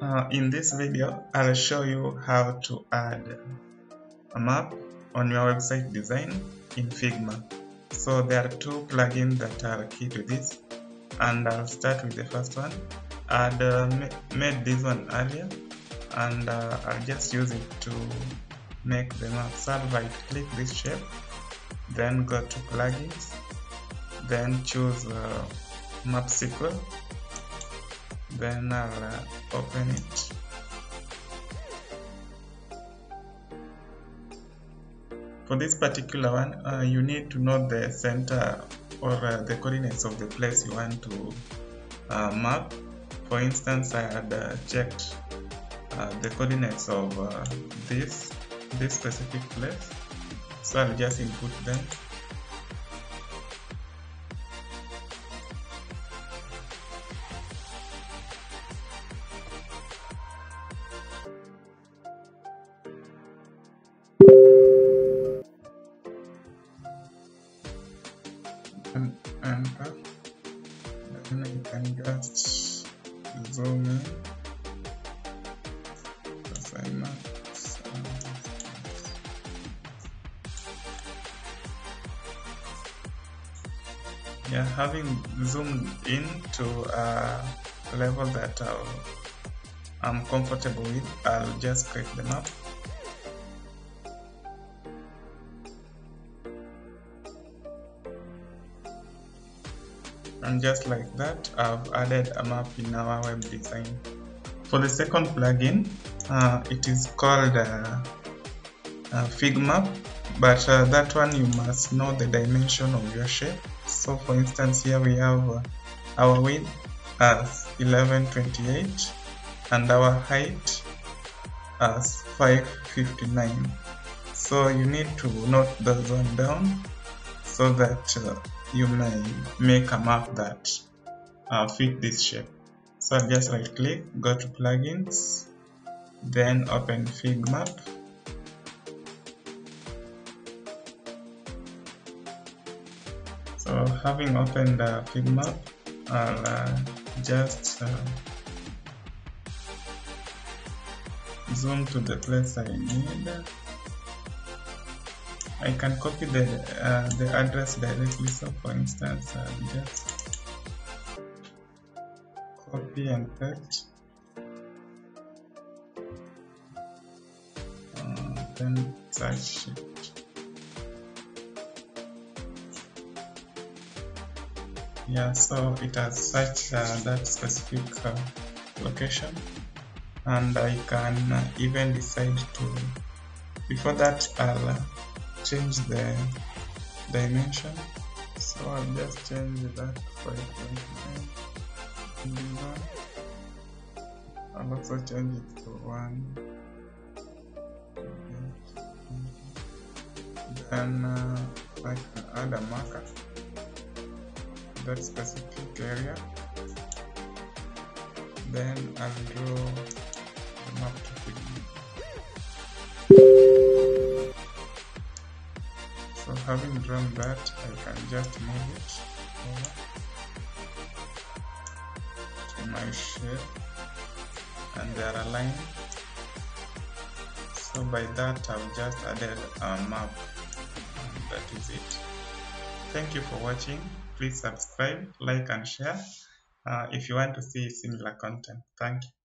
Uh, in this video, I'll show you how to add a map on your website design in Figma. So there are two plugins that are key to this and I'll start with the first one. I'd uh, made this one earlier and uh, I'll just use it to make the map. So I'll right click this shape, then go to plugins, then choose uh, Mapsicle uh, open it. For this particular one uh, you need to know the center or uh, the coordinates of the place you want to uh, map. For instance I had uh, checked uh, the coordinates of this this specific place. So I'll just input them and enter then you can just zoom in assignments yeah having zoomed in to a level that I'll, I'm comfortable with I'll just click the map and just like that I've added a map in our web design. For the second plugin uh, it is called uh, uh, Figmap but uh, that one you must know the dimension of your shape. So for instance here we have uh, our width as 1128 and our height as 559 so you need to note those one down so that uh, you may make a map that uh, fit this shape. So I'll just right click, go to plugins, then open Figmap. So having opened the Figmap, I'll uh, just uh, zoom to the place I need I can copy the uh, the address directly. So, for instance, I'll just copy and paste, uh, then search it. Yeah, so it has searched uh, that specific uh, location, and I can even decide to. Before that, I'll change the dimension. So I'll just change that 529 I'll also change it to 1 then uh, I can add a marker. To that specific area. Then I'll draw having drawn that I can just move it over to my shape and they are aligned so by that I've just added a map. And that is it. Thank you for watching. Please subscribe like and share uh, if you want to see similar content. Thank you